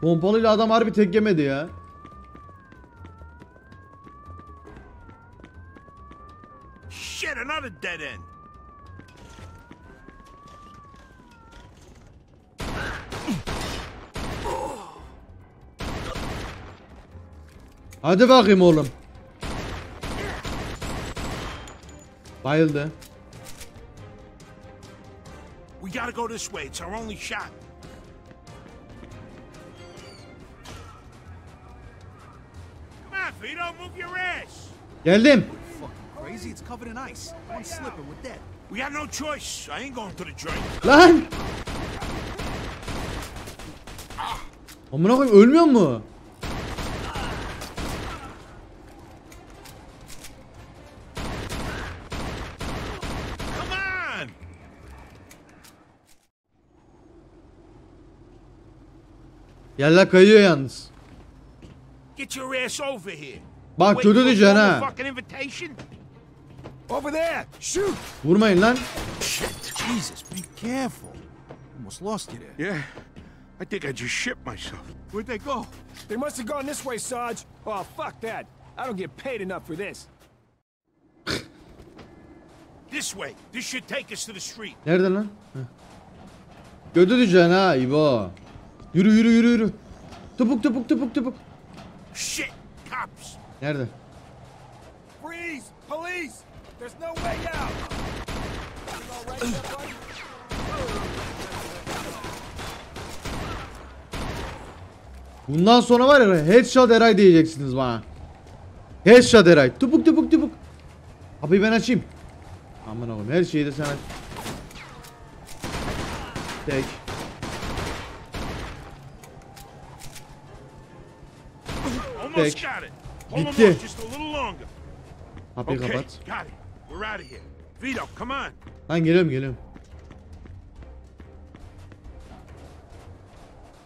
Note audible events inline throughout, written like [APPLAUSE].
Pompalıyla adam harbi tek yemedi ya. Shit, another dead end. Hadi bakayım oğlum. Bayıldı. We gotta go this way. It's our only shot. Joint. Lan. Amına koyayım ölmüyor mu? Yerler kayıyor yalnız. Get your ass over here. Bak kötü diyeceksin ha. Over there! Shoot! Vurmayın lan. Shit. Jesus, be careful. Almost lost you there. Yeah, I think I just shit myself. Where'd they go? They must have gone this way, Sarge. Oh, fuck that. I don't get paid enough for this. This way. This should take us to the street. Nerede lan? Kötü diyeceksin ha İbo. Yürü yürü yürü yürü. Tupuk tupuk tupuk tupuk. Shit. Nerede? Freeze! Police! There's no way out! Bundan sonra var ya headshot Eray diyeceksiniz bana. Headshot Eray. Tupuk tupuk tupuk. Kapıyı ben açayım. Aman oğlum her şeyi de sen aç. Tek. Almost Tek. Got it. Hold 'em Bitti. off just a little longer. Kapıyı Okay, kapat. got it. We're out of here. Vito, come on. Lan geliyorum geliyorum.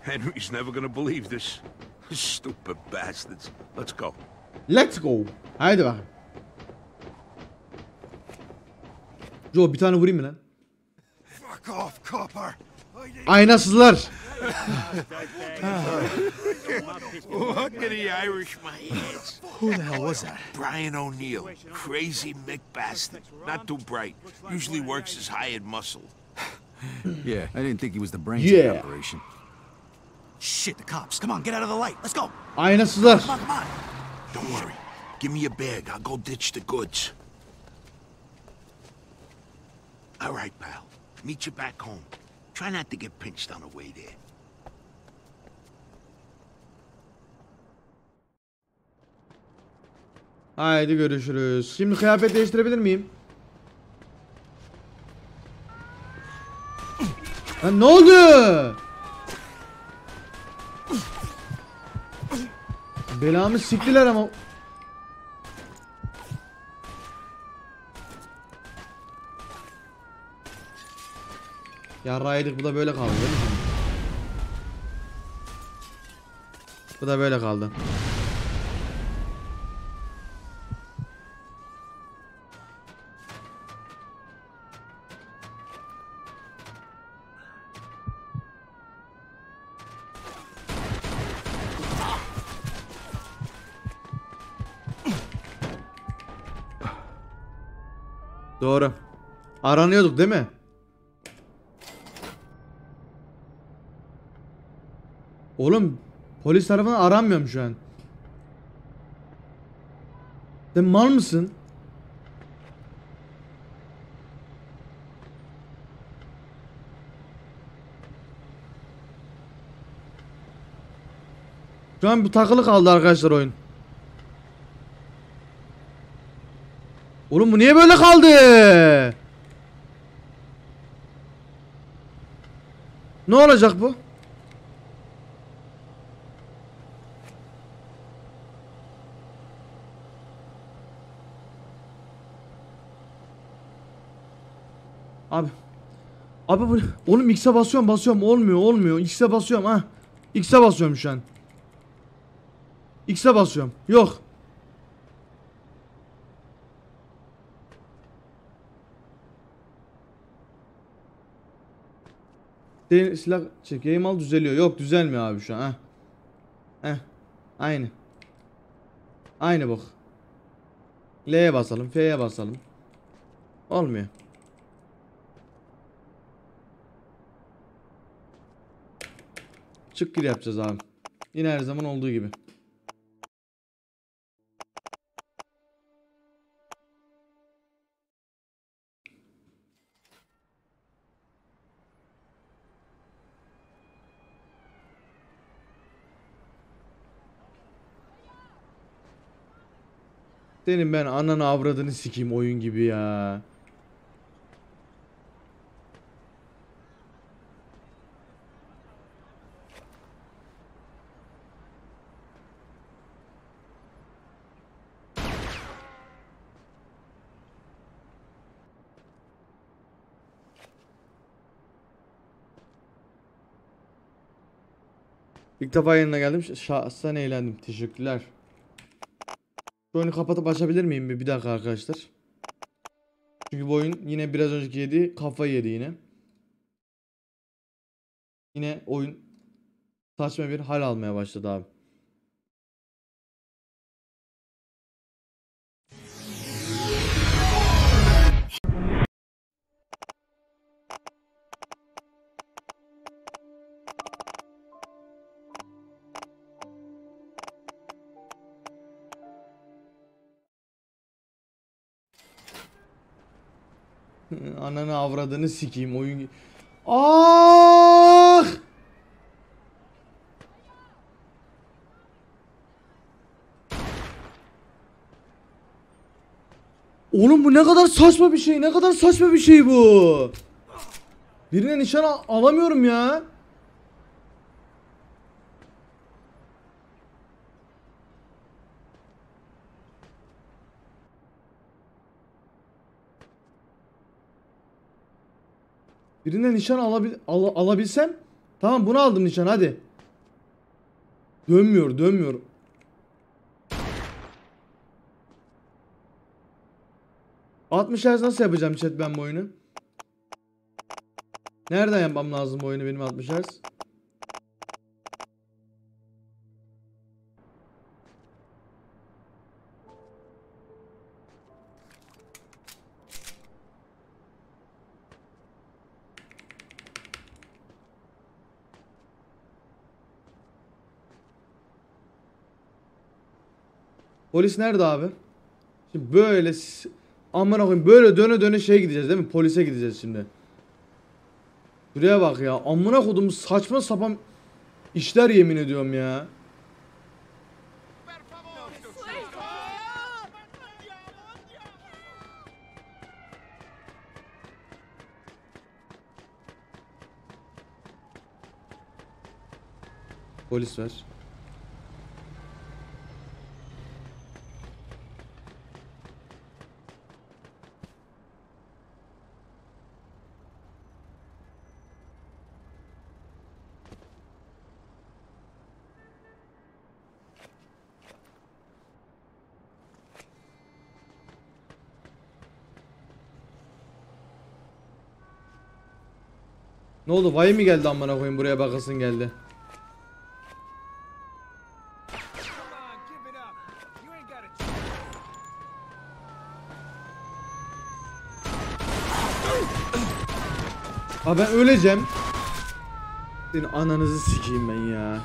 Henry's never gonna believe this. Stupid bastards. Let's go. Let's go. Haydi bak. Joe bir tane vurayım mı lan? Fuck off, copper! Aynasızlar. Look at the Irish my ass. Who the hell was that? Brian O'Neill. Crazy Mick bastard. Not too bright. Usually works his hired muscle. [SIGHS] Yeah, I didn't think he was the brains Yeah. of the operation. Shit, the cops. Come on, get out of the light. Let's go. Aynasızlar. Come on, come on. Don't worry. Give me a bag. I'll go ditch the goods. All right, pal. Meet you back home. Try not to get pinched on the way there. Haydi görüşürüz. Şimdi kıyafet değiştirebilir miyim? Lan ne oldu? Belamı siktiler ama. Yarraydık bu da böyle kaldı değil mi şimdi? Bu da böyle kaldı. Doğru. Aranıyorduk değil mi? Oğlum polis tarafından aranmıyorum şu an. Sen mal mısın? Şu an bu takılı kaldı arkadaşlar oyun. Oğlum bu niye böyle kaldı? Ne olacak bu? Abi. Abi bu oğlum X'e basıyorum basıyorum olmuyor olmuyor. X'e basıyorum ha. X'e basıyorum şu an. X'e basıyorum. Yok. Senin silah çekeyim al düzeliyor. Yok düzelmiyor abi şu an ha. Heh. Aynı. Aynı bok. L'ye basalım, F'ye basalım. Olmuyor. Çık gir yapacağız abi. Yine her zaman olduğu gibi. Senin ben ananı avradını sikeyim oyun gibi ya. İlk defa yanına geldim. Şahsen eğlendim. Teşekkürler. Şu oyunu kapatıp açabilir miyim bir, bir dakika arkadaşlar? Çünkü bu oyun yine biraz önceki yedi kafayı yedi yine. Yine oyun saçma bir hal almaya başladı abi. Ananı avradını sikeyim oyun. Ah! Oğlum bu ne kadar saçma bir şey. Ne kadar saçma bir şey bu. Birine nişan al- alamıyorum ya. Birine nişan alabil al- alabilsem tamam bunu aldım nişan hadi. Dönmüyor dönmüyor. ...60 Hz nasıl yapacağım chat ben bu oyunu? Nereden yapmam lazım bu oyunu benim 60 Hz? Polis nerede abi? Şimdi böyle aman koyayım böyle döne döne şey gideceğiz değil mi? Polise gideceğiz şimdi. Buraya bak ya. Amına kodum saçma sapan işler yemin ediyorum ya. Polis ver. Ne oldu? Vay mı geldi amına koyayım buraya bakasın geldi. Ha ben öleceğim. Senin ananızı sikeyim ben ya.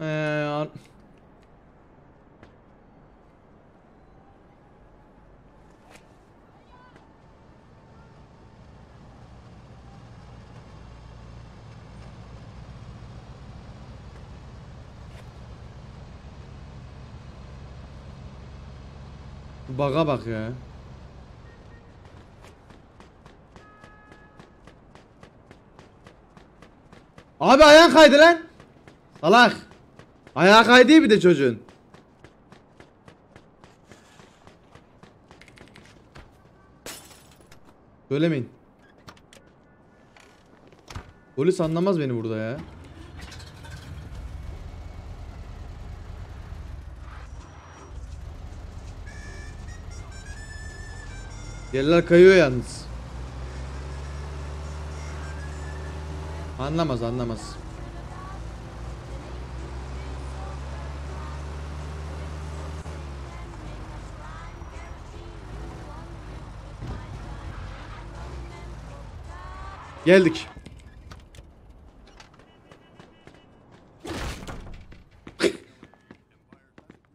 Ee, Baga bak ya. Abi ayağın kaydı lan. Salak. Ayağı kaydı bir de çocuğun. Söylemeyin. Polis anlamaz beni burada ya. Yerler kayıyor yalnız. Anlamaz anlamaz. Geldik.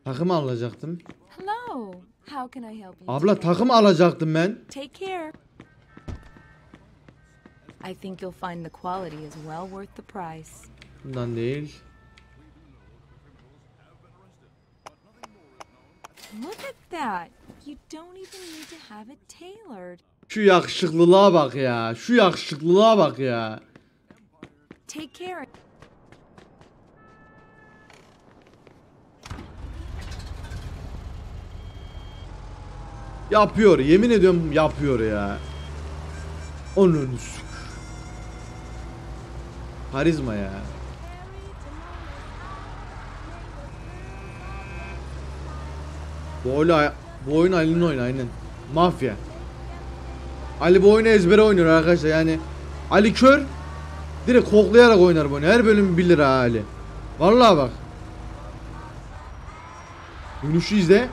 Takım alacaktım. How can I help you? Abla takım alacaktım ben. Take care. I think you'll find the quality is well worth the price. Bundan değil. Look at that. You don't even need to have it tailored. Şu yakışıklılığa bak ya. Şu yakışıklılığa bak ya. Take care. Yapıyor. Yemin ediyorum yapıyor ya. Onun sük. Karizma ya. Bu oyunu, bu oyun Ali'nin oyunu aynen. Mafya. Ali bu oyunu ezbere oynuyor arkadaşlar yani. Ali kör. Direkt koklayarak oynar bu oyunu. Her bölüm 1 lira Ali. Vallahi bak. Dönüşü izle.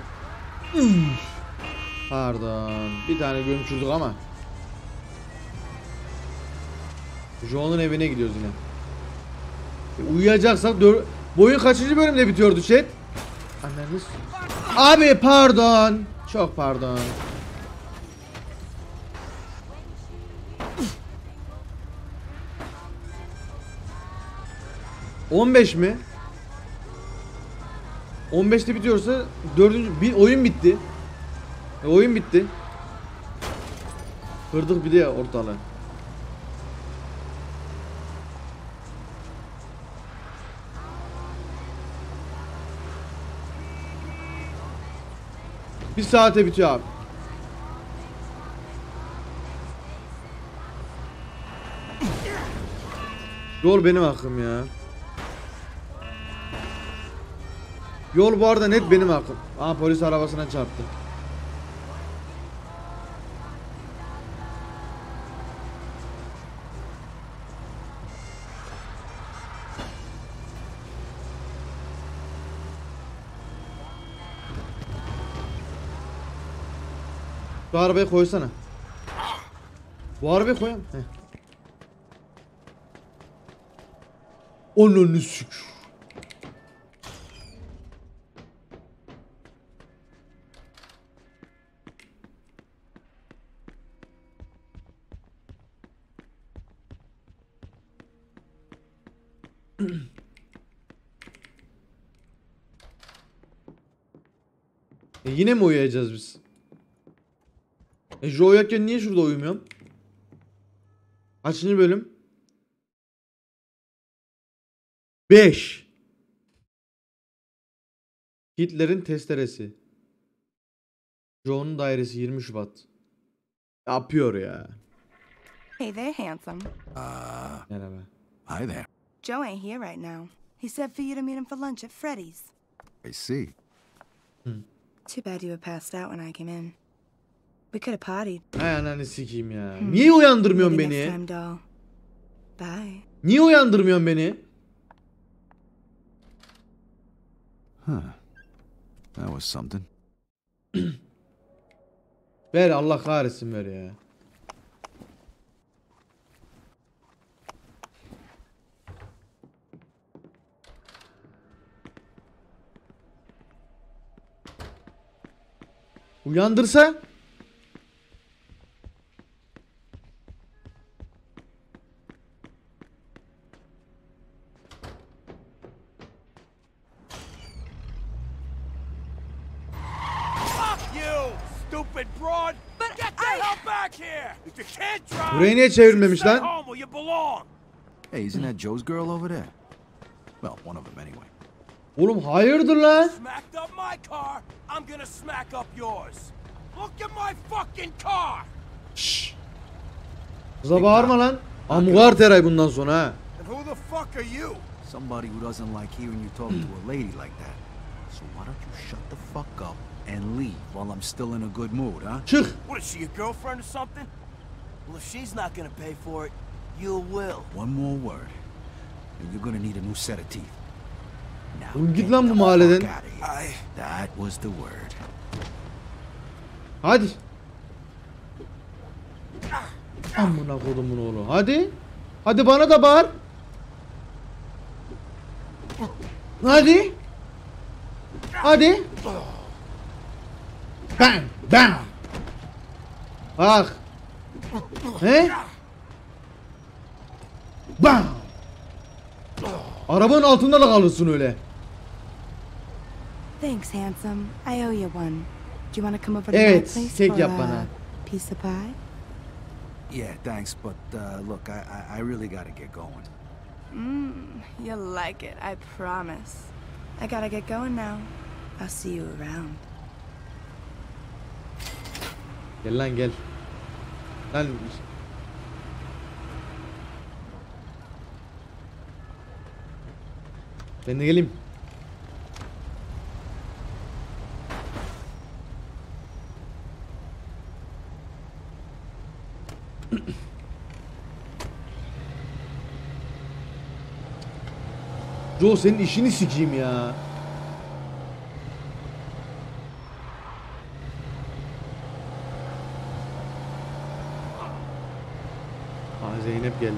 Üf. Pardon. Bir tane gömçürdük ama. John'un evine gidiyoruz yine. E, uyuyacaksak dör... Bu oyun kaçıncı bölümde bitiyordu chat? Anneniz. Abi pardon. Çok pardon. On beş mi? 15'te bitiyorsa dördüncü bir oyun bitti. E, oyun bitti. Kırdık bir de ortalığı. Bir saate bitiyor abi. Yol benim hakkım ya. Yol bu arada net benim hakkım. Aa polis arabasına çarptı. Bu arabayı koysana. Bu arabayı koyam. Heh. Onun sük. E yine mi uyuyacağız biz? E Joe uyarken niye şurada uyumuyorum? Kaçıncı bölüm? 5 Hitler'in testeresi Joe'nun dairesi 20 Şubat Yapıyor ya Hey there, handsome. Uh, Merhaba hi there. Joe ain't here right now. He said for you to meet him for lunch at Freddy's. I see. Too bad you were passed out when I came in. We could have partied. Hay ananı sikeyim ya Niye uyandırmıyorsun Maybe next beni? time, doll. Bye. Niye uyandırmıyorsun beni? Huh. That was something. [CLEARS THROAT] Ver Allah kahretsin ver ya Uyandırsa Burayı niye çevirmemiş lan? Hey, isn't that Joe's girl over there? Well, one of them anyway. Oğlum hayırdır lan? Smacked up my car, I'm gonna smack up yours. Look at my fucking car! Şşş. Kıza bağırma lan. Amugar teray bundan sonra ha. And who the fuck are you? Somebody who doesn't like hearing you talking to a lady like that. So why don't you shut the fuck up and leave while I'm still in a good mood, huh? Çık. What is she, your girlfriend or something? Well, if she's not gonna pay for it, You will. One more word, and you're gonna need a new set of teeth. Now, git get lan bu mahalleden. here. That was the word. Hadi. Amına kodumun oğlu. Hadi. Hadi bana da bağır. Hadi. Hadi. Bang bang. Bak. He? Bang. Arabanın altında da kalırsın öyle. Thanks, handsome. I owe you one. Do you want to come over to Evet, my place for yap a bana. piece of pie? Yeah, thanks, but uh, look, I, I, I really gotta get going. Mmm, you'll like it, I promise. I gotta get going now. I'll see you around. Gel lan gel. Lan Ben de geleyim. Joe senin işini sikeyim ya. Aa Zeynep geldi.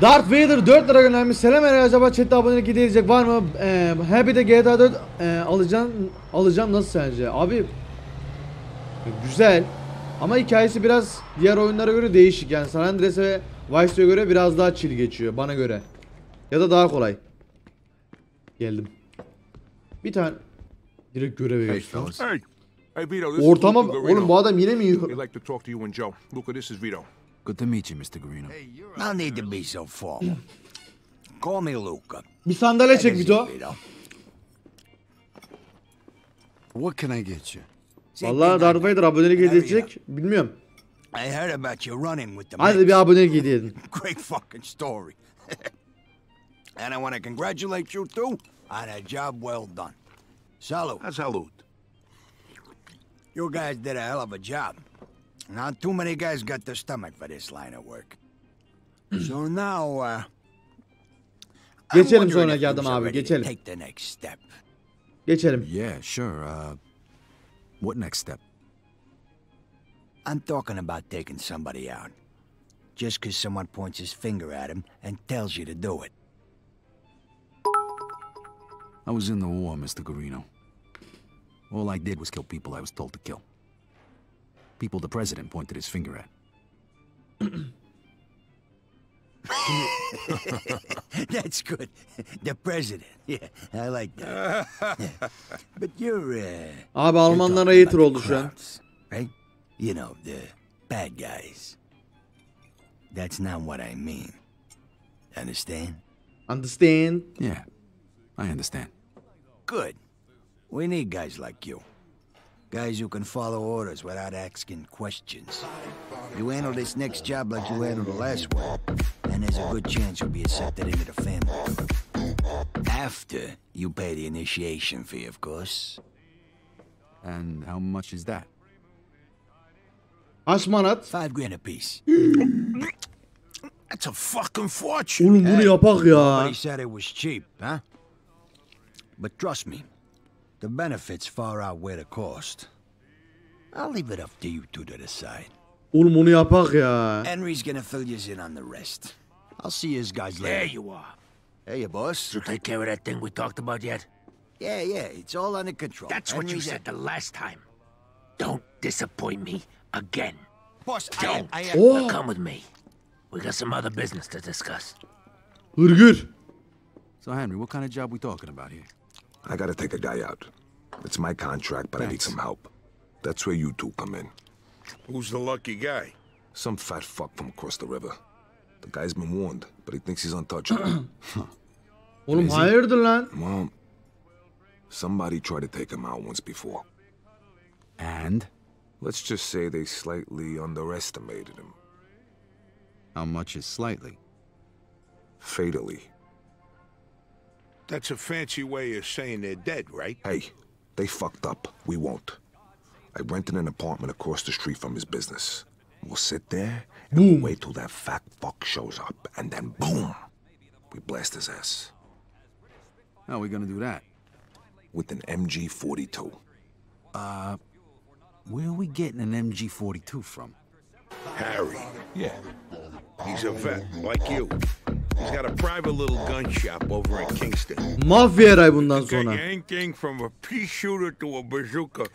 Darth Vader 4 lira göndermiş. Selam Eray acaba chatte abonelik gidecek var mı? Ee, Happy de GTA 4 e, alacağım alacağım nasıl sence? Abi güzel ama hikayesi biraz diğer oyunlara göre değişik. Yani San Andreas ve Vice'ye göre biraz daha chill geçiyor bana göre. Ya da daha kolay. Geldim. Bir tane direkt Vito, this Ortama oğlum bu adam yine mi like to talk to you and Joe. Luca, this is Vito. Good to meet you, Mr. Guarino. No need to be so formal. Call me Luca. Bir sandalye çek Vito. Vito. What can I get you? Vallahi Darth Vader abonelik hediye edecek. Bilmiyorum. I heard about you running with the Hadi bir abonelik hediye edin. Great fucking story. [LAUGHS] and I want to congratulate you too on a job well done. Salute. Salute. You guys did a hell of a job. Not too many guys got the stomach for this line of work. so now, uh... I'm Geçelim wondering sonraki if you're abi, ready geçelim. Take the next step. Geçelim. Yeah, sure. Uh, what next step? I'm talking about taking somebody out. Just 'cause someone points his finger at him and tells you to do it. I was in the war, Mr. Garino. All I did was kill people I was told to kill. People the president pointed his finger at. [LAUGHS] That's good. The president. Yeah, I like that. [LAUGHS] but you're, uh... Abi you're Almanlar talking hater oldu the şu an. Right? You know, the bad guys. That's not what I mean. Understand? Understand? Yeah, I understand. Good. We need guys like you. Guys who can follow orders without asking questions. You handle this next job like you handled the last one, and there's a good chance you'll be accepted into the family. After you pay the initiation fee, of course. And how much is that? Aç manat. Five grand apiece. That's a fucking fortune. Oğlum bunu yapak ya. Nobody said it was cheap, huh? But trust me, the benefits far outweigh the cost. I'll leave it up to you two to decide. Oğlum onu yapak ya. Henry's gonna fill you in on the rest. I'll see you guys later. There you are. Hey, boss. You take care of that thing we talked about yet? Yeah, yeah, it's all under control. That's what you said the last time. Don't disappoint me again. Boss, I, Don't. I, Oh. Come with me. We got some other business to discuss. Hırgür. So, Henry, what kind of job we talking about here? I gotta take a guy out. It's my contract, but I need some help. That's where you two come in. Who's the lucky guy? Some fat fuck from across the river. The guy's been warned, but he thinks he's untouchable. Oğlum hayırdır lan? well, somebody tried to take him out once before. And Let's just say they slightly underestimated him. how much is slightly? Fatally. That's a fancy way of saying they're dead, right? Hey, they fucked up. We won't. I rented an apartment across the street from his business. We'll sit there and Boom. wait till that fat fuck shows up, and then boom, we blast his ass How are we gonna do that? with an MG42. Uh, Where are we getting an MG42 from? Harry. Yeah. He's a vet, like you. He's got a private little gun shop over in Kingston. Mafya eray bundan Got sonra. anything from a pea shooter to a bazooka.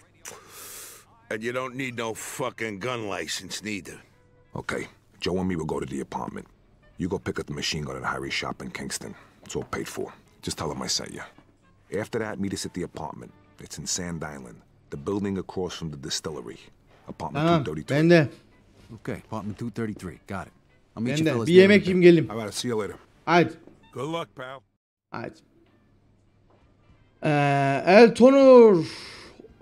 And you don't need no fucking gun license neither. Okay, Joe and me will go to the apartment. You go pick up the machine gun at Harry's shop in Kingston. It's all paid for. Just tell him I sent you. After that, meet us at the apartment. It's in Sand Island, the building across from the distillery. Apartment 233. Okay, apartment 233. Got it. I'll meet Ben you de. fellas Bir yemek yiyeyim geleyim. All right, see you later. Haydi. Good luck, pal. Haydi. Ee, Eltonur.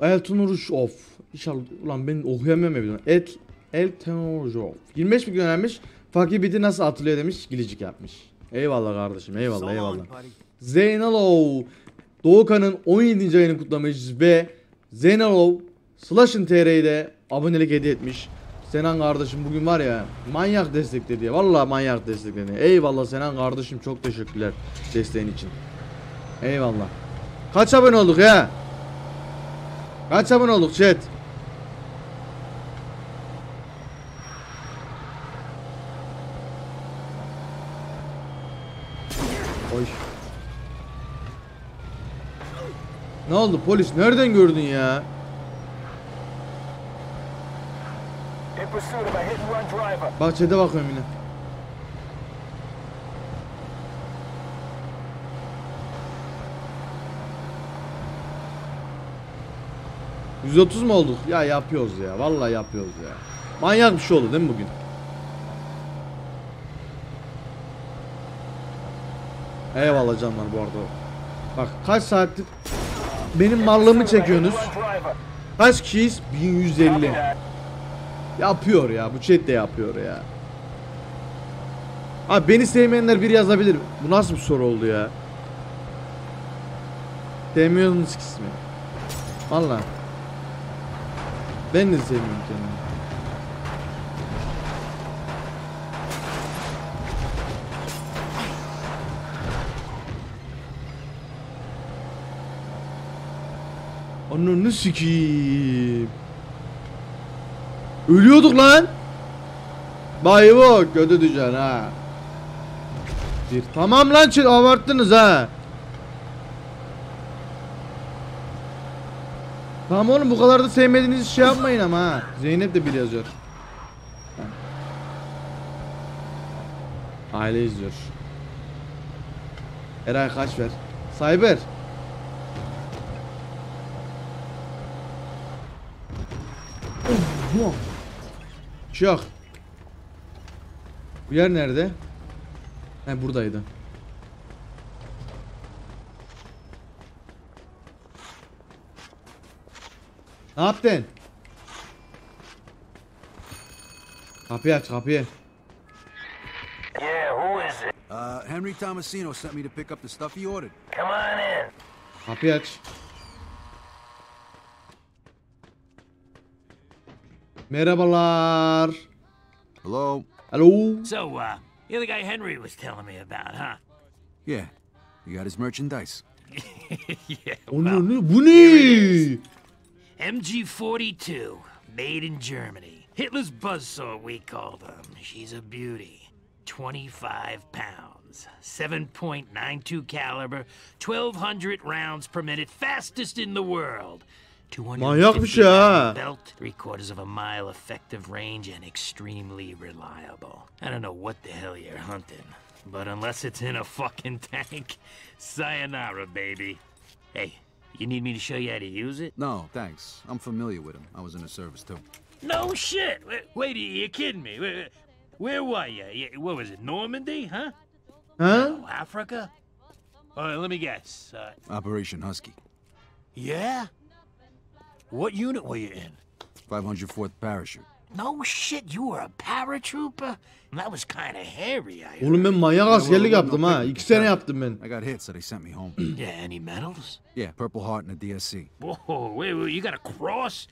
Eltonur of. İnşallah ulan ben okuyamıyorum ya bir zaman. Et Eltonur of. 25 milyon önermiş. Fakir biti nasıl atılıyor demiş. Gilicik yapmış. Eyvallah kardeşim. Eyvallah eyvallah. Zeynalov Doğukan'ın 17. ayını kutlamış ve Zeynalov Slash'ın TR'yi de abonelik hediye etmiş. Senan kardeşim bugün var ya manyak destekledi ya. Vallahi manyak destekledi. Eyvallah Senan kardeşim çok teşekkürler desteğin için. Eyvallah. Kaç abone olduk ya? Kaç abone olduk chat? Oy. Ne oldu polis? Nereden gördün ya? In pursuit of a hit and run driver. Bahçede bakıyorum yine. ...130 mu olduk? Ya yapıyoruz ya. Vallahi yapıyoruz ya. Manyak bir şey oldu değil mi bugün? Eyvallah canlar bu arada. Bak kaç saattir benim mallığımı çekiyorsunuz. Kaç kişiyiz? 1150. Yapıyor ya. Bu chat de yapıyor ya. Abi beni sevmeyenler bir yazabilir. Bu nasıl bir soru oldu ya? Sevmiyorsunuz ki ismi. Valla. Ben de sevmiyorum kendimi. Ananı sikiyim. Ölüyorduk lan. Bay bu düşen ha. Bir tamam lan çil abarttınız ha. Tamam oğlum bu kadar da sevmediğiniz şey yapmayın ama ha. Zeynep de bir yazıyor. Aile izliyor. Eray kaç ver? Cyber. Oh, Çık. Bu yer nerede? He buradaydı. Ne yaptın? Kapıyı aç kapıyı. Yeah, who is it? Uh, Henry Tomasino sent me to pick up the stuff he ordered. Come on in. Kapıyı aç. Merhabalar. Hello? Hello. So, uh, you're the guy Henry was telling me about, huh? Yeah. You got his merchandise? [LAUGHS] yeah. Well, ne? Bu ne? MG42, made in Germany. Hitler's buzzsaw, we call them. She's a beauty. 25 pounds, 7.92 caliber, 1,200 rounds per minute, fastest in the world. Manyak bir şey 250 ha. belt, three quarters of a mile effective range, and extremely reliable. I don't know what the hell you're hunting, but unless it's in a fucking tank, [LAUGHS] sayonara, baby. Hey, you need me to show you how to use it? No, thanks. I'm familiar with him. I was in the service too. No shit. Wait, wait you kidding me? Wait, Where were you? You- What was it, Normandy, huh? Huh? Oh, Africa? All right, let me guess. Uh, Operation Husky. yeah? What unit were you in? 504th Parachute. No shit, you were a paratrooper? That was kind of hairy, I Oğlum ben manyak askerlik yaptım ha. İki sene yaptım ben. I got hit, so they sent me home. [CLEARS THROAT] Yeah, any medals? yeah, Purple Heart and a DSC. Whoa, wait, wait, you got a cross?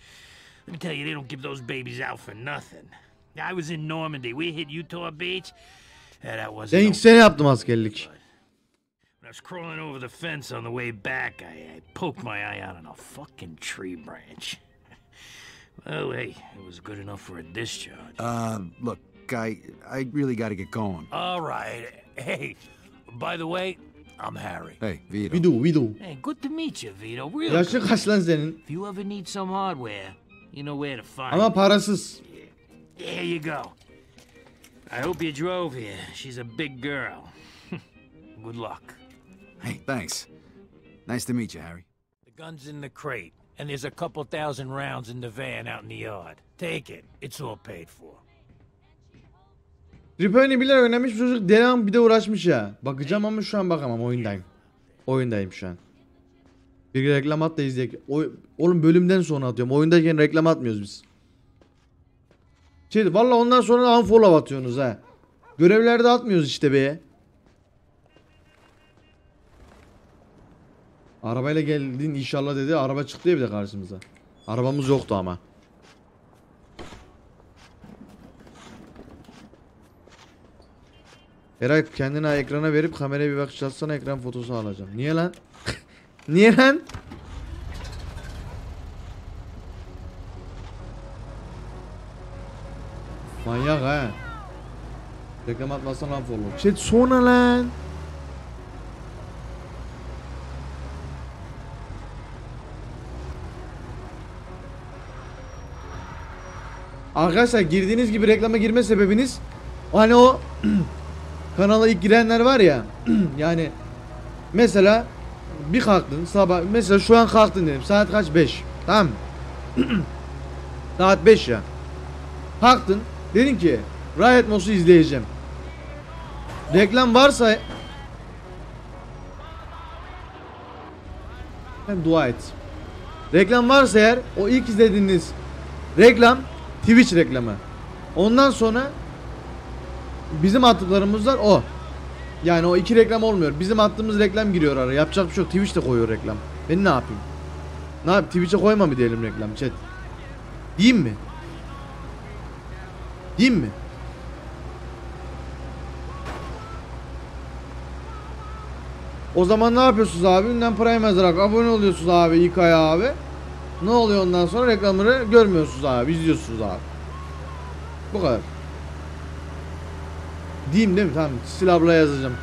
Let me tell you, they don't give those babies out for nothing. I was in Normandy. We hit Utah Beach. Yeah, that wasn't. Ben iki sene yaptım askerlik. When I was crawling over the fence on the way back, I, I poked my eye out on a fucking tree branch. [LAUGHS] well, hey, it was good enough for a discharge. Uh, look, I, I really gotta get going. All right. Hey, by the way, I'm Harry. Hey, Vito. Video video. Hey, good to meet you, Vito. Real Yaşı good. kaç lan senin? If you ever need some hardware, you know where to find Ama me. parasız. Here you go. I hope you drove here. She's a big girl. [LAUGHS] good luck. Hey, thanks. Nice to meet you, Harry. The gun's in the crate, and there's a couple thousand rounds in the van out in the yard. Take it. It's all paid for. Riperini bile öğrenmiş bir çocuk devam bir de uğraşmış ya. Bakacağım ama şu an bakamam oyundayım. Oyundayım şu an. Bir reklam at da izleyek. Oy- Oğlum bölümden sonra atıyorum. Oyundayken reklam atmıyoruz biz. Şey valla ondan sonra unfollow atıyorsunuz ha. Görevlerde atmıyoruz işte be. Arabayla geldin inşallah dedi. Araba çıktı ya bir de karşımıza. Arabamız yoktu ama. Eray kendine ekrana verip kameraya bir bakış atsana ekran fotosu alacağım. Niye lan? [LAUGHS] Niye lan? Manyak ha. Reklam atmazsan lan follow. Chat sonra lan. Arkadaşlar girdiğiniz gibi reklama girme sebebiniz hani o [CLEARS THROAT] kanala ilk girenler var ya [CLEARS THROAT] yani mesela bir kalktın sabah mesela şu an kalktın dedim saat kaç? 5 tamam [CLEARS THROAT] saat 5 ya. Kalktın dedin ki Riot Moss'u izleyeceğim. Reklam varsa dua et. Reklam varsa eğer o ilk izlediğiniz reklam Twitch reklamı ondan sonra Bizim attıklarımızdan o. Yani o iki reklam olmuyor. Bizim attığımız reklam giriyor araya. Yapacak bir şey yok. Twitch de koyuyor reklam. Ben ne yapayım? Ne yap? Twitch'e koyma mı diyelim reklam chat? Diyeyim mi? Diyeyim mi? O zaman ne yapıyorsunuz abi? Ünden Prime yazarak abone oluyorsunuz abi İK'ya abi. Ne oluyor ondan sonra reklamları görmüyorsunuz abi. izliyorsunuz abi. Bu kadar. Diyeyim değil mi? Tamam. Sil abla yazacağım.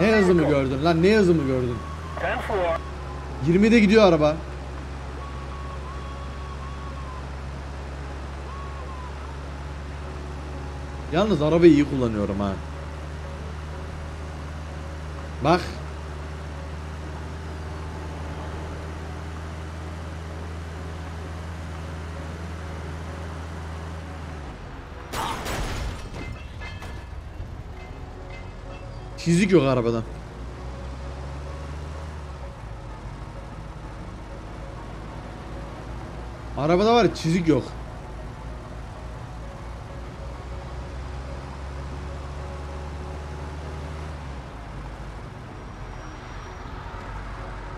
Ne yazımı gördün lan? Ne yazımı gördün? 20'de gidiyor araba. Yalnız arabayı iyi kullanıyorum ha. Bak. Çizik yok arabada. Arabada var çizik yok.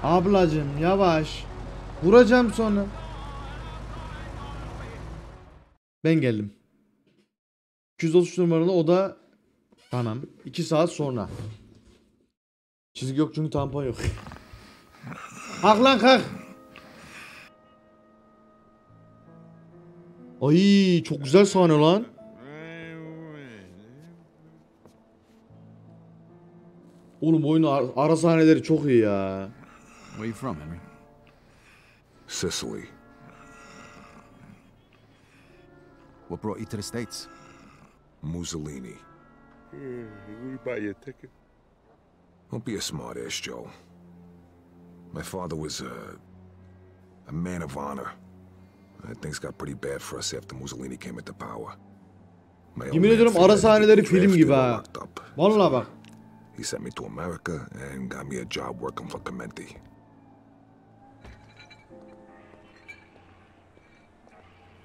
Ablacım yavaş. Vuracağım sonra. Ben geldim. 233 numaralı oda Tamam. 2 saat sonra. Çizgi yok çünkü tampon yok. kalk lan kalk. Ay çok güzel sahne lan. Oğlum oyunun ar- ara sahneleri çok iyi ya. Where you from, Henry? Sicily. What brought you to the States? Mussolini. We buy you a ticket. Don't be a smartass, Joe. My father was a, a man of honor. Uh, things got pretty bad for us after Mussolini came into power. My old Yemin man ediyorum ara sahneleri film gibi ha. Vallahi bak. He sent me to America and got me a job working for Clementi.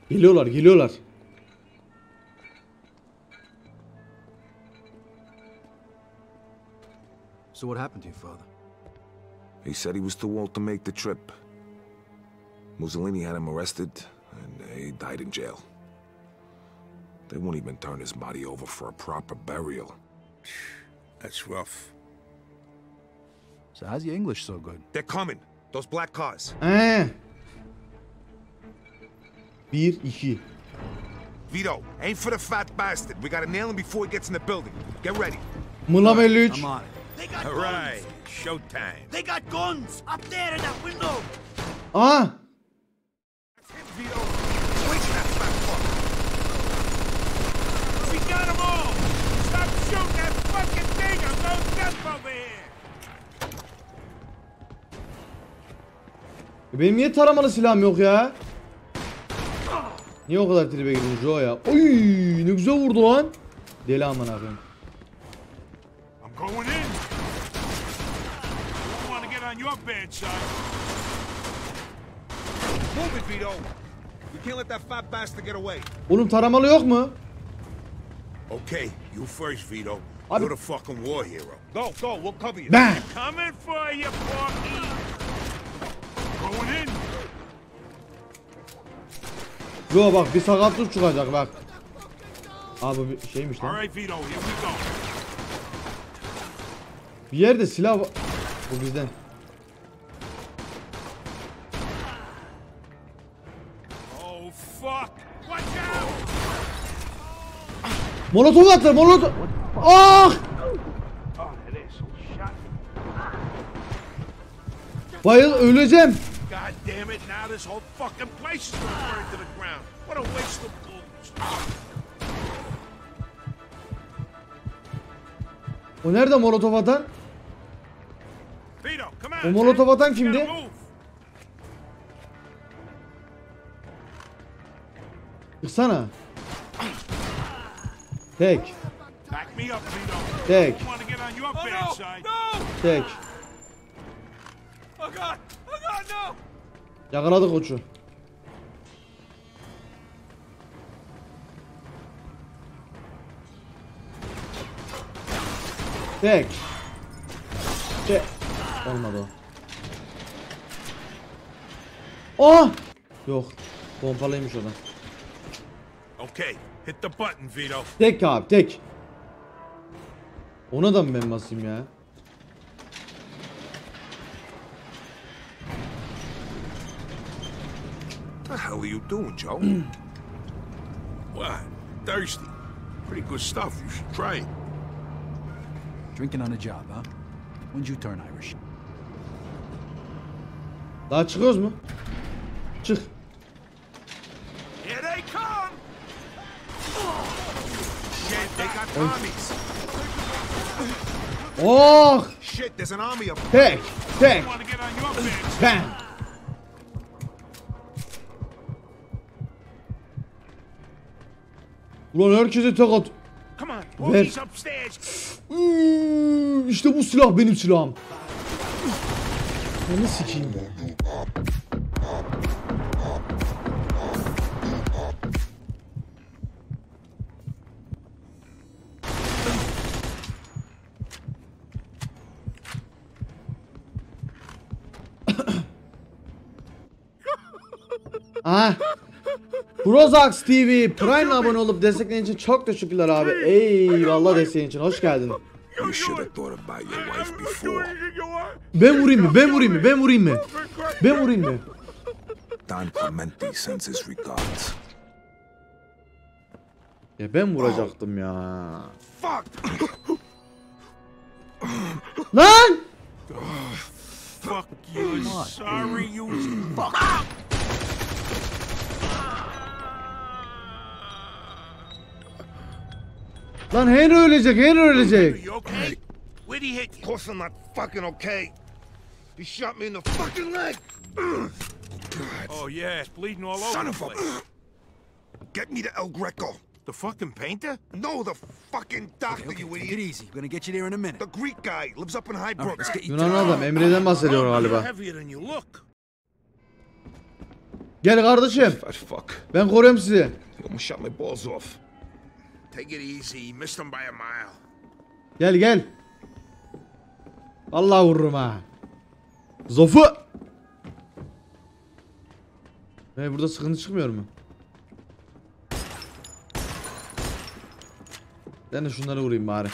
Geliyorlar geliyorlar. So what happened to your father? He said he was too old to make the trip. Mussolini had him arrested, and he died in jail. They won't even turn his body over for a proper burial. [SIGHS] That's rough. So how's your English so good? They're coming. Those black cars. Ee. Bir, iki. Vito, aim for the fat bastard. We gotta nail him before he gets in the building. Get ready. Mılam 53. I'm on it. They got All guns. right, showtime. They got guns up there in that window. Aa. Vito, swing that fat fuck. We got them all! Stop shooting that fucking thing! I'm no death over here! E Benim niye taramalı silahım yok ya? Niye o kadar tribe girdin Joe ya? Oy ne güzel vurdu lan. Deli aman abim. I'm going in! I want to get on your bad side. Move it, Vito. We can't let that fat bastard get away. Oğlum taramalı yok mu? Okay, you first, Vito. I'm- You're the fucking war hero. Go, go. We'll cover you. Ben. Coming for you, Porky! Going in! Yo bak bir sakatlık çıkacak bak. Abi bu bir şeymiş lan. right, Vito, here we go. Bir yerde silah var. Bu bizden. Ground. What a waste of bullets. O nerede molotov atan? O molotov atan kimdi? Çıksana. Tek. Back me up, Vito. Tek. I want to get on your Oh bad no! Side. No! Tek. Oh god! Oh god, no! Yakaladık koçu. Tek. Tek. Olmadı o. Ah! Yok. Pompalıymış o da. Okay, hit the button, Vito. Tek abi tek. Ona da mı ben basayım ya? What the hell are you doing, Joe? [CLEARS THROAT] What? Thirsty. Pretty good stuff. You should try it. Drinking on the job, huh? When'd you turn Irish? Daha çıkıyoruz mu? Çık. Here they come! Oh! Shit, there's an army up Tek. Tek. Ben. Ulan herkese tek at. Ver. Iıı, İşte bu silah benim silahım. Onu sikeyim. Ah. Prozax TV Prime abone olup desteklerin için çok teşekkürler abi. Eyvallah desteğin için. Hoş geldin. Ben vurayım mı? Ben vurayım mı? Ben vurayım mı? Ben vurayım mı? Don Clemente sends his regards. Ya ben vuracaktım ya. Lan! Fuck you, sorry you fuck. Lan Henry ölecek, Henry ölecek. You okay? Where'd he hit Of you? course I'm not fucking okay. He shot me in the fucking leg. Oh yeah, it's bleeding all over Son of a... Get me to El Greco. The fucking painter? No, the fucking doctor, Okay, you take it idiot. easy. We're gonna get you there in a minute. The Greek guy lives up in High Brook. let's get you Yunan adam Emre'den bahsediyor galiba. heavier than you look. Gel kardeşim. Ben koruyorum sizi. He almost shot my balls off. Take it easy. You missed him by a mile. Gel gel. Allah vururum ha. Zofu. Ve burada sıkıntı çıkmıyor mu? Ben de şunları vurayım bari.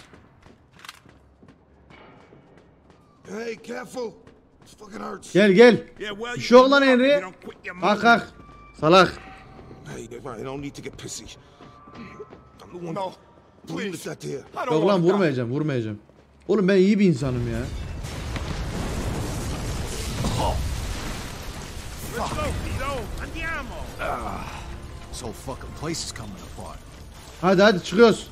Hey, careful. Gel gel. Bir şey yok lan Henry. Kalk kalk. Salak. Hey, I don't need to get pissy. No, please. Yok lan vurmayacağım vurmayacağım. Oğlum ben iyi bir insanım ya. This whole fucking place is coming apart. Hadi hadi çıkıyoruz.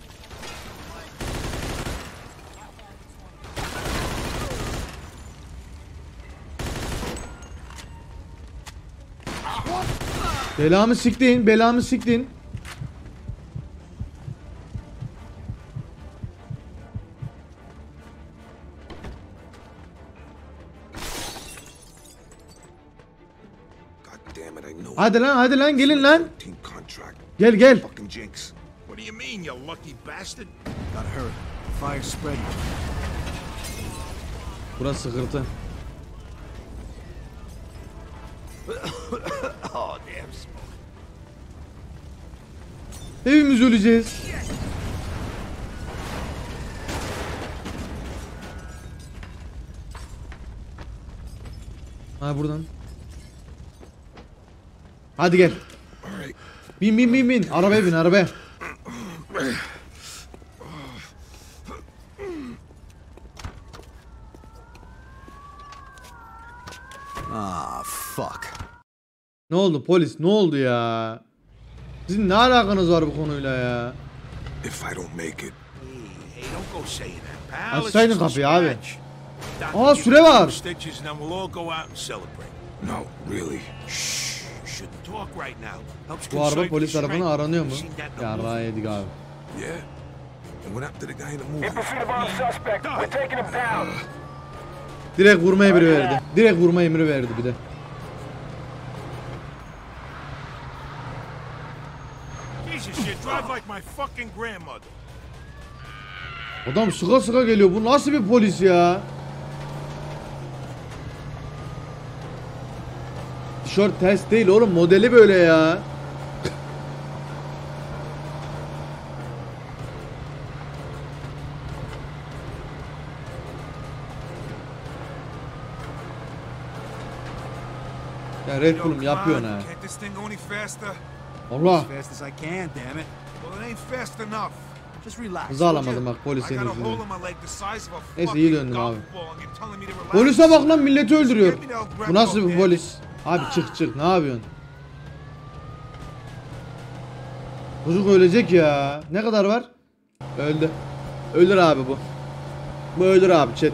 Belamı siktin, belamı siktin. Hadi lan hadi lan gelin lan. Gel gel. Fucking jinx. What do you mean, you lucky bastard? Gotta hurry. The fire's spreading. Burası sıkıntı. [COUGHS] Oh, damn smoke. Hepimiz öleceğiz. Ha buradan. Hadi gel. All right. Bin bin bin bin. Arabaya bin arabaya. Ah, fuck. Ne oldu polis? Ne oldu ya? Sizin ne alakanız var bu konuyla ya? If I don't make it, Hey, don't go saying that, pal. It's Açsaydın kapıyı abi. Aa, süre var. no, really. Shh. Bu araba polis tarafından aranıyor mu? Seen that in the Ya movie. rahat yedik abi. Direkt vurma emri verdi. Direkt vurma emri verdi bir de. Jesus, you drive like my fucking grandmother. Adam sıka sıka geliyor. Bu nasıl bir polis ya? Tişört ters değil oğlum. Modeli böyle ya. Ya Red Bull'um yapıyorsun ha. Allah. Hızı alamadım bak polisin yüzünden. Neyse iyi döndüm abi. Polise bak lan milleti öldürüyor. Bu nasıl bir polis? Abi çık çık ne yapıyorsun? Çocuk ölecek ya. Ne kadar var? Öldü. Ölür abi bu. Bu ölür abi chat.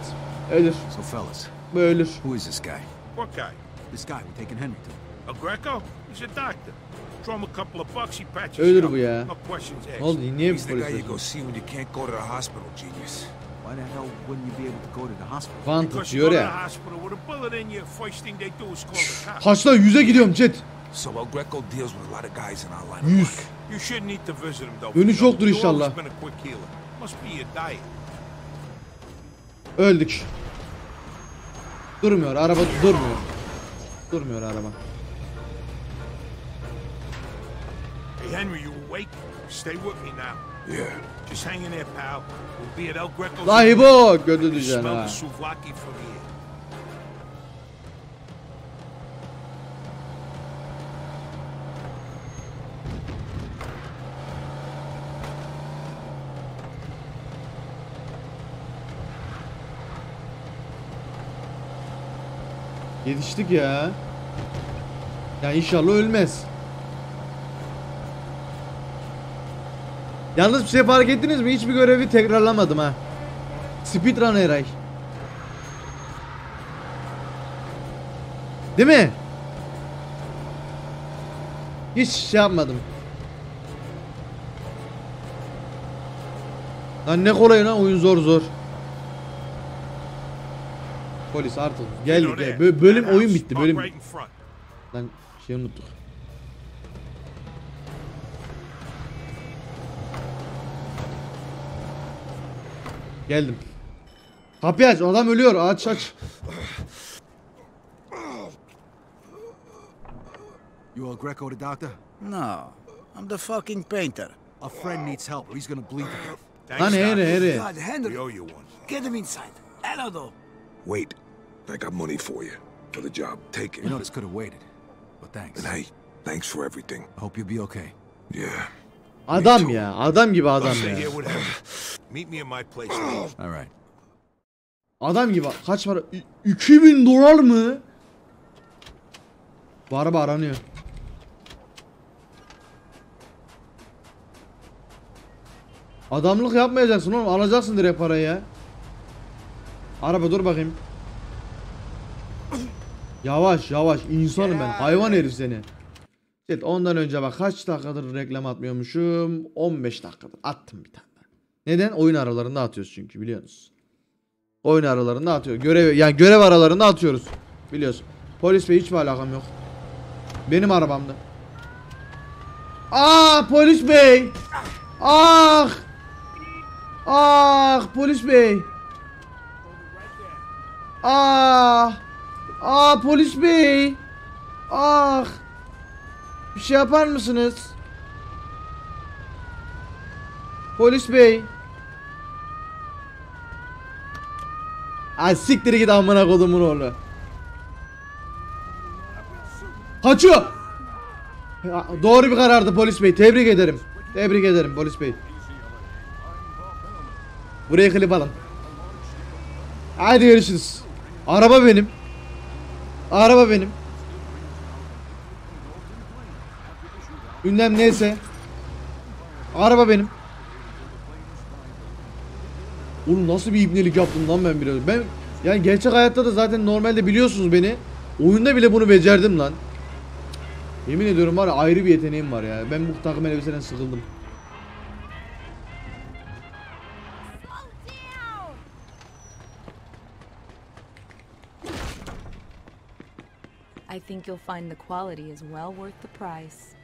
Ölür. So, fellas, Bu ölür. who is this guy? What guy? This guy we're taking Henry to. A Greco? He's a doctor. Throw him a couple of bucks, he patches Ölür bu ya. No questions asked. Oldu? Niye He's bir the guy polis? you go see when you can't go to the hospital, genius. Why the hell wouldn't you be able to go to the hospital? To the ya. hospital with a bullet in you, first thing they do is call the cops. Kaçta? Yüze gidiyorum chat. So El Greco deals with a lot of guys in our line of Yüz. You shouldn't need to visit him though. Yoktur You've inşallah. Must be your diet. Öldük. Durmuyor. Araba durmuyor. Durmuyor araba. Hey Henry, you awake? Stay with me now. Yeah. Just hang in there, pal. We'll be at El Greco's. Lahi bu. Gördü You diyeceksin smell ha. Yetiştik ya. Ya inşallah ölmez. Yalnız bir şey fark ettiniz mi? Hiçbir görevi tekrarlamadım ha. Speedrun Eray. Değil mi? Hiç şey yapmadım. Lan ne kolay lan oyun zor zor. Polis artık geldik. Bö- bölüm oyun bitti bölüm. Lan şey unuttuk. Geldim. Kapıyı aç adam ölüyor aç aç. You You El Greco the doctor? No, I'm the fucking painter. A friend needs help or he's gonna bleed to death. Lan Harry Harry. God, Henry, We owe you one. get him inside. Hello, though. Wait. I got money for you. For the job. Take it. You know this could have waited. But thanks. And hey, thanks for everything. I hope you'll be okay. Yeah. Adam ya. Adam gibi adam ya. [CLEARS THROAT] Adam gibi. Kaç para? İ- 2000 dolar mı? Bu araba aranıyor. Adamlık yapmayacaksın oğlum. Alacaksın direkt parayı ya. Araba dur bakayım. Yavaş yavaş insanım ben. Hayvan herif seni. Evet ondan önce bak kaç dakikadır reklam atmıyormuşum. 15 dakikadır attım bir tane. Neden? Oyun aralarında atıyoruz çünkü biliyorsunuz. Oyun aralarında atıyor. Görev yani görev aralarında atıyoruz. Biliyorsun. Polis bey hiç bir alakam yok. Benim arabamda. Aa polis bey. Ah. Ah polis bey. Ah. Ah polis bey. Ah. Bir şey yapar mısınız? Polis bey. Ay siktir git amına kodumun oğlu. Kaçıyor. Doğru bir karardı polis bey. Tebrik ederim. Tebrik ederim polis bey. Buraya klip alın. Hadi görüşürüz. Araba benim. Araba benim. Ünlem neyse. Araba benim. Oğlum nasıl bir ibnelik yaptım lan ben biraz. Ben yani gerçek hayatta da zaten normalde biliyorsunuz beni. Oyunda bile bunu becerdim lan. Yemin ediyorum var ya ayrı bir yeteneğim var ya. Ben bu takım elbiseden sıkıldım. I think you'll find the quality is well worth the price.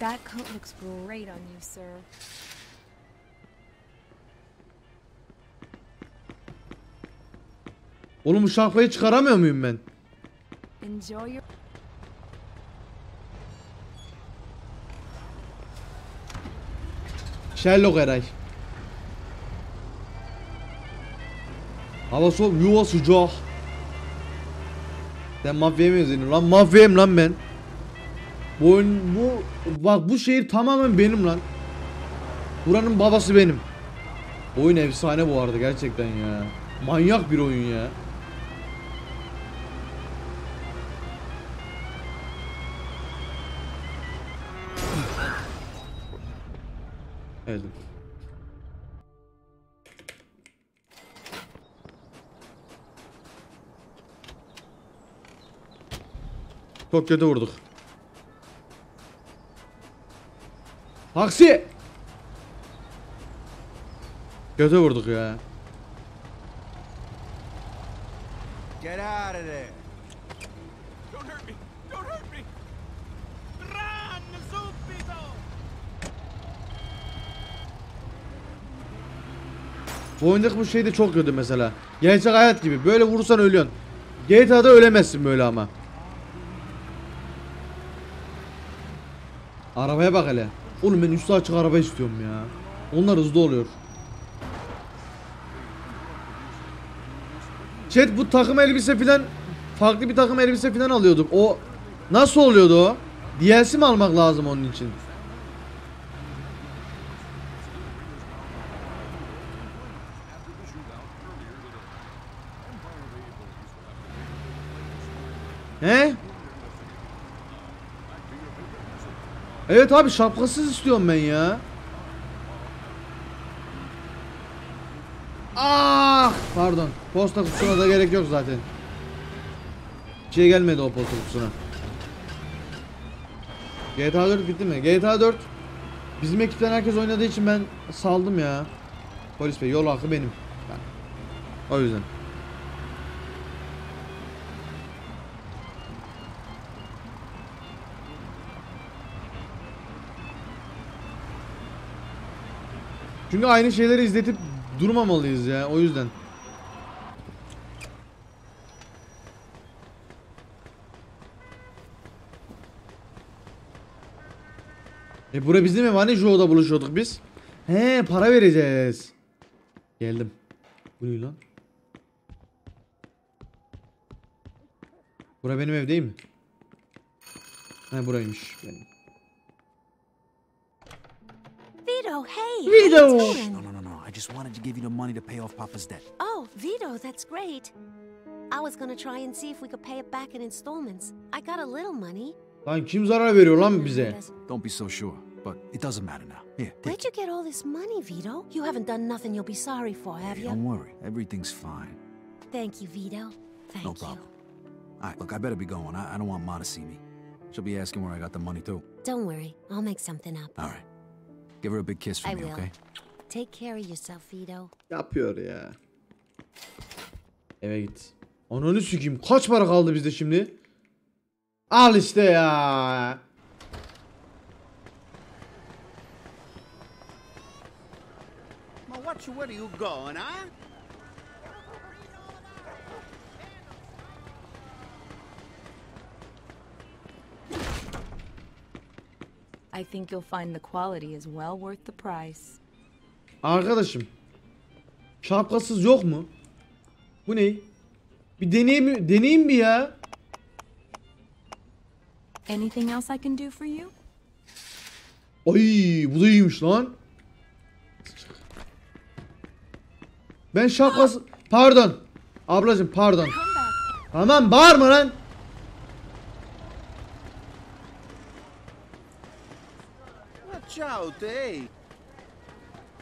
That coat looks great on you, sir. Oğlum bu şapkayı çıkaramıyor muyum ben? Enjoy your Sherlock Eray. Hava soğuk, yuva sıcak. Sen mafyaya mı özledin lan? Mafyayım lan ben. Bu oyun, bu bak bu şehir tamamen benim lan. Buranın babası benim. Oyun efsane bu arada gerçekten ya. Manyak bir oyun ya. Evet. Çok kötü vurduk. Taksi! Kötü vurduk ya. Get out of there. Don't hurt me! Don't hurt me! Run, subito! Bu oyundaki bu şey de çok kötü mesela. Gerçek hayat gibi. Böyle vurursan ölüyorsun. GTA'da ölemezsin böyle ama. Arabaya bak hele. Oğlum ben üstü açık araba istiyorum ya. Onlar hızlı oluyor. Chat bu takım elbise filan farklı bir takım elbise filan alıyorduk. O nasıl oluyordu o? DLC mi almak lazım onun için? Evet abi şapkasız istiyorum ben ya. Ah, pardon. Posta kutusuna da gerek yok zaten. Bir şey gelmedi o posta kutusuna. GTA 4 bitti mi? GTA 4 bizim ekipten herkes oynadığı için ben saldım ya. Polis bey yol hakkı benim. Ben. O yüzden. Çünkü aynı şeyleri izletip durmamalıyız ya o yüzden. E bura bizim ev hani Joe'da buluşuyorduk biz. He para vereceğiz. Geldim. Bu ne lan? Bura benim ev değil mi? He buraymış benim. Oh, Vito, hey! Vito! how? No, no, no, no. I just wanted to give you the money to pay off Papa's debt. Oh, Vito, that's great. I was gonna try and see if we could pay it back in installments. I got a little money. Lan kim zarar veriyor lan bize? Don't be so sure, but it doesn't matter now. Here, take Where'd you get all this money, Vito? You haven't done nothing you'll be sorry for, have it. you? Don't worry. Everything's fine. Thank you, Vito. Thank No you. problem. All right, look, I better be going. I, I don't want Ma to see me. She'll be asking where I got the money, too. Don't worry, I'll make something up. All right. Give her a big kiss for I me, will. okay? Take care of yourself, Vito. Yapıyor ya. Eve git. Ananı sikeyim. Kaç para kaldı bizde şimdi? Al işte ya. What you, where are you going, huh? I think you'll find the quality is well worth the price. Arkadaşım. Şapkasız yok mu? Bu ne? Bir deneyeyim, deneyeyim bir ya. Anything else I can do for you? Ay bu da iyiymiş lan. Ben şapkası... Pardon. Ablacım pardon. Tamam bağırma lan. Watch out, eh?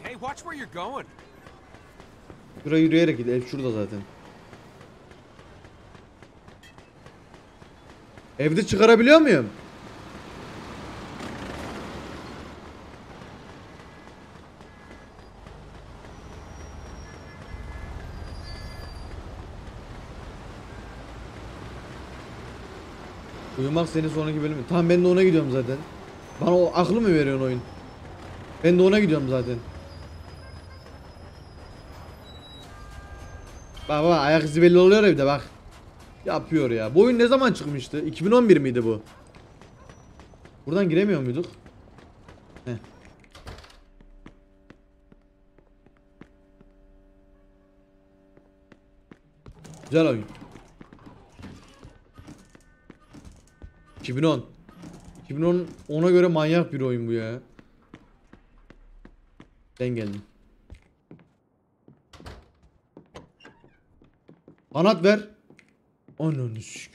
Hey, watch where you're going. Buraya yürüyerek git. Ev şurada zaten. Evde çıkarabiliyor muyum? Uyumak senin sonraki bölümü. Tamam ben de ona gidiyorum zaten. Bana o aklı mı veriyorsun oyun? Ben de ona gidiyorum zaten. Bak bak ayak izi belli oluyor evde bak. Yapıyor ya. Bu oyun ne zaman çıkmıştı? 2011 miydi bu? Buradan giremiyor muyduk? Heh. Güzel oyun. 2010. 2010 ona göre manyak bir oyun bu ya. Ben geldim. Anahtar ver. Ananı sik.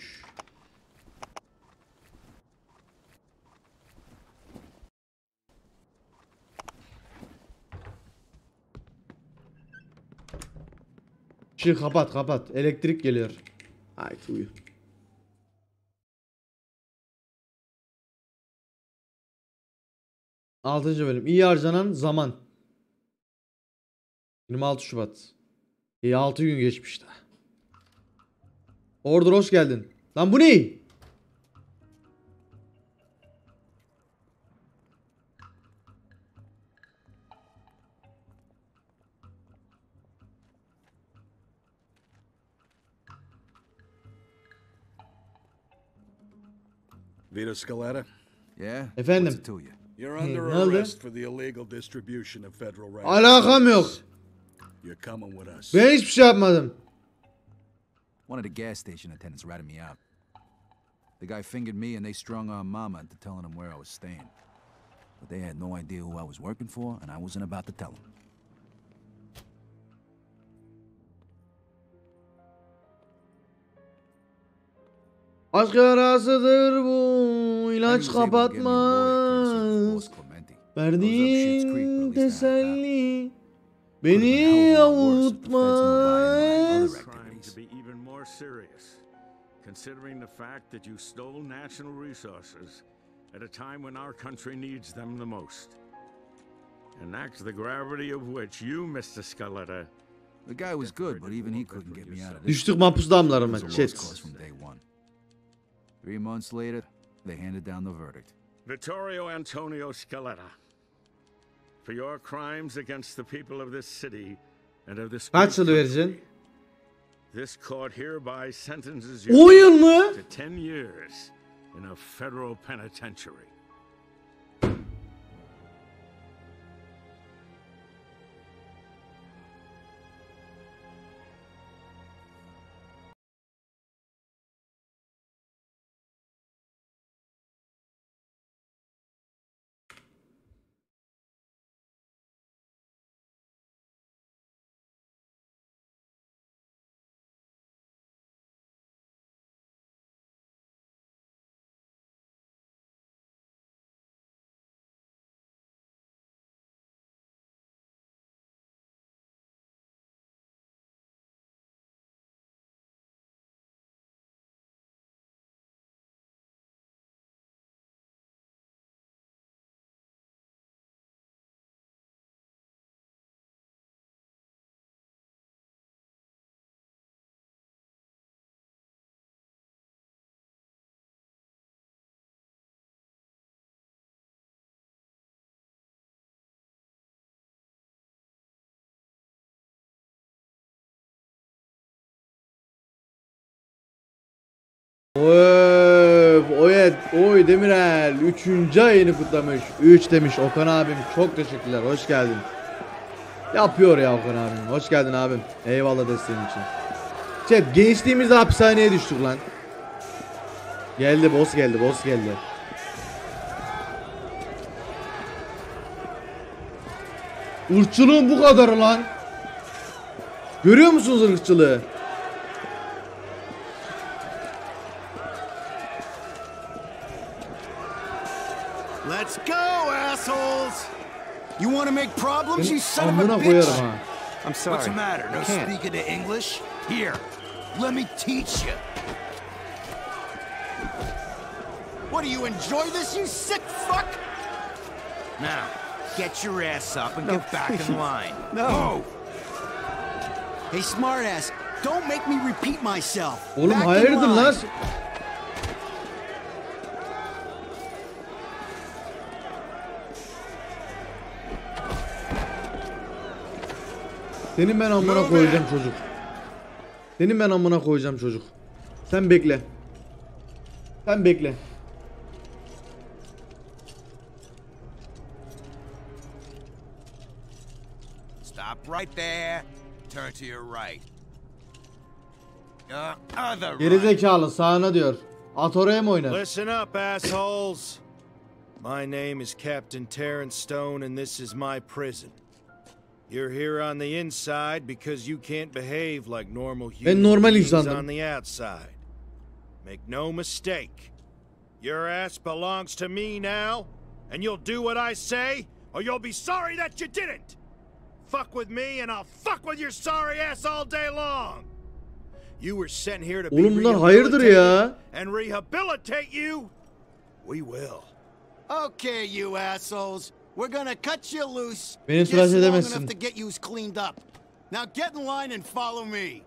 Şey kapat kapat. Elektrik geliyor. Haydi uyu. Altıncı bölüm. İyi harcanan zaman. 26 Şubat. İyi 6 gün geçmiş daha. Order hoş geldin. Lan bu ne? Vito Scaletta, Yeah? Efendim? What's it to you? You're under ne oldu? arrest for the illegal distribution of federal rights. Alakam yok. You're coming with us. Ben hiçbir şey yapmadım. One of the gas station attendants ratted me out. The guy fingered me and they strung on Mama into telling him where I was staying. But they had no idea who I was working for, and I wasn't about to tell them. Aşk yarasıdır bu. ilaç Henry was able to get me a lawyer thanks to kapatmaz. Boss Clementi. Verdiğin teselli beni Could've been a hell of a lot worse if the feds knew about any of my avutmaz. other crime to be even more serious, considering the fact that you stole national resources at a time when our country needs them the most. An act the gravity of which you, Mr. Scaletta, The guy was good, but even he couldn't get me out of this. Düştük mahpus damlarına. It was a lost Chat. cause from day one. Three months later, they handed down the verdict. Vittorio Antonio Scaletta, for your crimes against the people of this city and of this Kaç great yıl vereceksin? This court hereby sentences you to 10 years in a federal penitentiary. Öf, oy, oy Demirel 3. ayını kutlamış. 3 demiş Okan abim. Çok teşekkürler. Hoş geldin. Yapıyor ya Okan abim. Hoş geldin abim. Eyvallah desteğin için. Chat gençliğimizde hapishaneye düştük lan. Geldi boss geldi boss geldi. Irkçılığın bu kadarı lan. Görüyor musunuz ırkçılığı? Want to make problems, you son of a bitch? I'm sorry. What's the matter? No speaking to English? Here, let me teach you. What do you enjoy this, you sick fuck? Now, get your ass up and No, get back please. in line. No. Move. Hey, smartass, don't make me repeat myself. Oğlum Back in hayırdır line. lan? Senin ben amına koyacağım çocuk. Senin ben amına koyacağım çocuk. Sen bekle. Sen bekle. Stop right there. Turn to your right. Other Geri zekalı sağına diyor. At oraya mı oynar? Listen up, assholes. My name is Captain Terrence Stone, and this is my prison. You're here on the inside because you can't behave like normal human normal beings insandım. on the outside. Make no mistake. Your ass belongs to me now, and you'll do what I say, or you'll be sorry that you didn't. Fuck with me, and I'll fuck with your sorry ass all day long. You were sent here to be Oğlum bunlar hayırdır ya? and rehabilitate you. We will. Okay, you assholes. We're gonna cut you loose. Beni tıraş edemezsin. to get you cleaned up. Now get in line and follow me.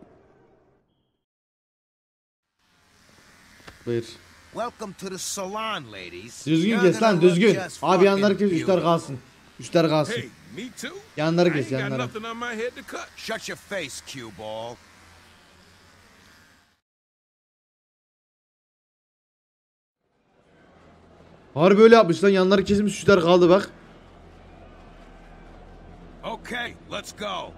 Buyur. Welcome to the salon, ladies. Düzgün kes lan düzgün. Abi yanları kes üstler kalsın. Üstler kalsın. Hey, me too? Yanları I kes ain't got yanları. nothing on my head to cut. Shut your face, cue ball. Harbi öyle yapmış lan yanları kesilmiş üstler kaldı bak. Okay, let's go.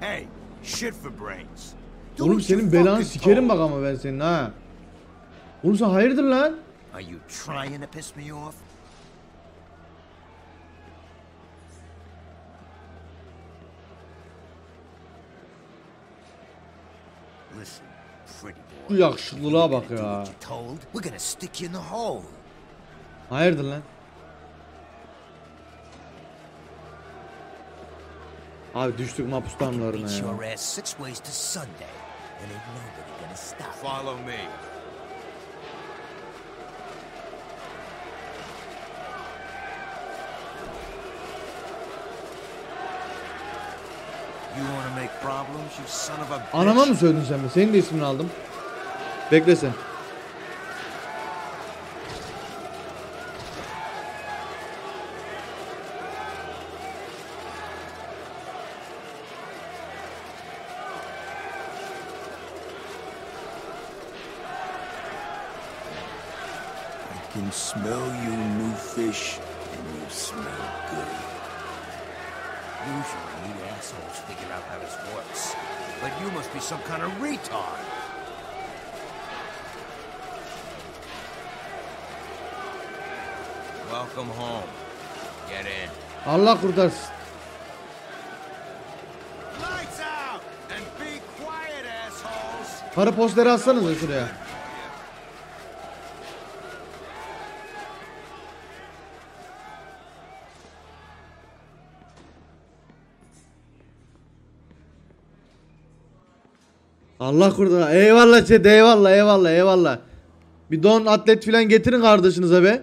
Hey, shit for brains. Do Oğlum senin belanı sikerim bak ama ben senin ha. Oğlum sen hayırdır lan? Are you trying to piss me off? Listen, pretty boy. Şu yakışıklılığa bak ya. Told, we're Abi düştük mapus damlarına Beat ya. your ass six ways to Sunday, and ain't nobody gonna stop. Follow me. You wanna make problems, you son of a bitch? Anama mı söyledin sen be? Senin de ismini aldım. Bekle sen. some kind of retard. Welcome home. Get in. Allah kurtarsın. Lights out! And be quiet, assholes! Karı posteri atsanıza şuraya. Allah kurtar. Eyvallah chat eyvallah eyvallah eyvallah. Bir don atlet filan getirin kardeşinize be.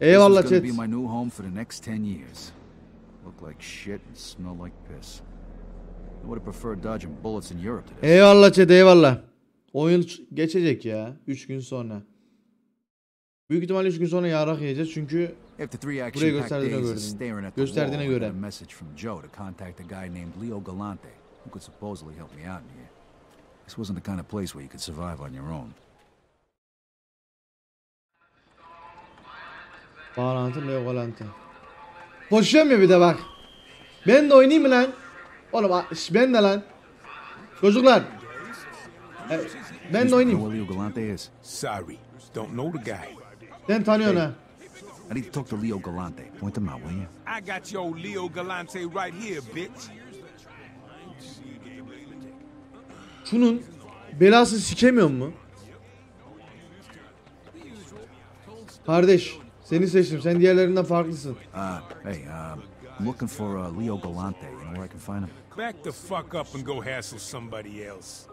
Eyvallah This was chat. gonna be my new home for the next 10 years. Look like shit and smell like piss. I would have preferred dodging bullets in Europe to this. Eyvallah chat eyvallah. Oyun geçecek ya 3 gün sonra. Büyük ihtimalle 3 gün sonra yarak yiyeceğiz çünkü buraya gösterdiğine göre. Gösterdiğine göre. Got a message from Joe to contact a guy named Leo Galante, who could supposedly help me out in here. This wasn't the kind of place where you could survive on your own. Bağlantı Leogolantı. Koşuyorum ya bir de bak. Ben de oynayayım mı lan? Oğlum a- şş, ben de lan. Çocuklar. E, ben de Know oynayayım. Leo Galante is? Sorry, don't know the guy. Sen tanıyorsun ha. I need to talk to Leo Galante. Point him out, will you? I got your Leo Galante right here, bitch. Şunun belası sikemiyor mu? Kardeş seni seçtim. Sen diğerlerinden farklısın. Uh, hey, um, I'm looking for uh, Leo Galante. You know where I can find him? Back the fuck up and go hassle somebody else.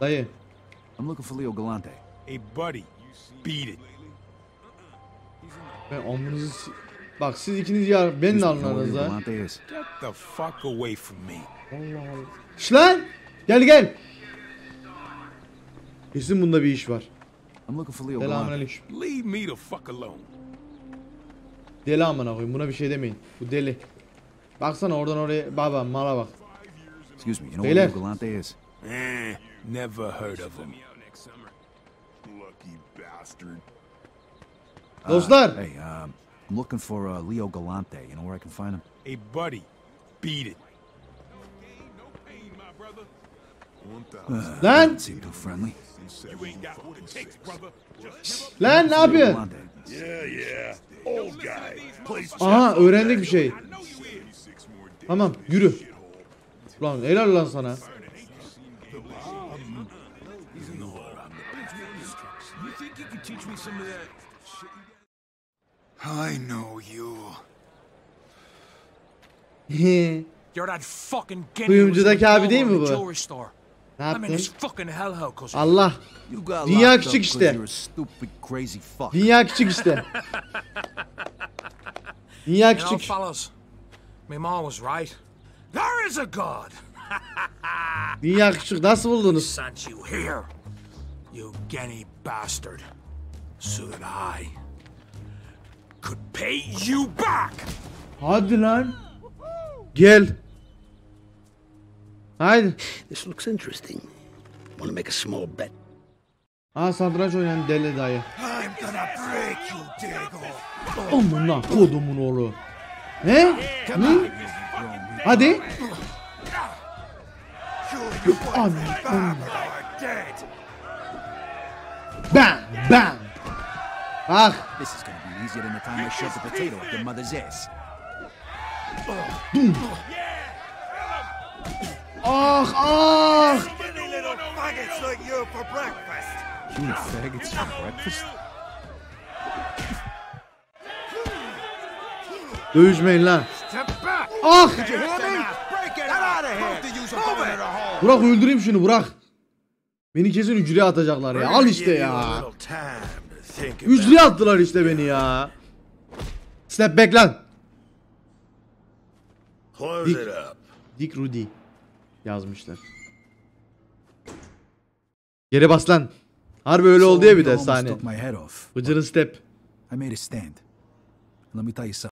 Dayı. I'm looking for Leo Galante. Hey, buddy, beat it. Ben si- Bak siz ikiniz ya ben de Know where Leo anlarınız ha. Galante is? Get the fuck away from me. Allah Allah. Şş lan! Gel gel. Kesin bunda bir iş var. I'm looking for Leo Galante. Selamünaleyküm. Leave me the fuck alone. Deli amına koyayım. Buna bir şey demeyin. Bu deli. Baksana oradan oraya. Baba mala bak. Excuse me, you know Beyler. Leo Galante is? Eh, never heard of him. Lucky bastard. Uh, Dostlar. hey, um, I'm looking for uh, Leo Galante. You know where I can find him? Hey, buddy, beat it. Uh, Lan! doesn't seem too friendly. You ain't got what it takes, brother. Lan ne yapıyorsun? Galante. Yeah, yeah. Old guy. Plays Aha öğrendik bir şey. Tamam yürü. Lan helal lan sana. I know you. [LAUGHS] You're that fucking guinea Kuyumcudaki abi değil mi bu? jewelry store. Ne yaptın? fucking hellhole 'cause Allah. You got Dünya küçük işte. you're a stupid, crazy fuck. Dünya küçük işte. [LAUGHS] Dünya küçük. was right. There is a God. [LAUGHS] Dünya küçük. Nasıl buldunuz? You guinea bastard, so that I could pay you back. Hadi lan. Gel. Haydi. This looks interesting. Want to make a small bet? Aa satranç oynayan deli dayı. I'm gonna break you, Diego. Amına kodumun oğlu. He? Hı? Hadi. Aman. aman. Bam bam. Ah. This is gonna easier than the time I shoved a potato up your mother's ass. Dum. Ah ah. Skinny little faggots like you for breakfast. You eat faggots for breakfast? Dövüşmeyin lan. Ah. Burak öldüreyim şunu Burak. Beni kesin hücreye atacaklar ya. Al işte ya. Hücreye attılar işte beni ya. Step back lan. Close Dick, it up. Dick Rudy yazmışlar. Yere bas lan. Harbi öyle oldu ya bir de sahne. took my head off. Bıcırın step. I made a stand. Let me tell you something.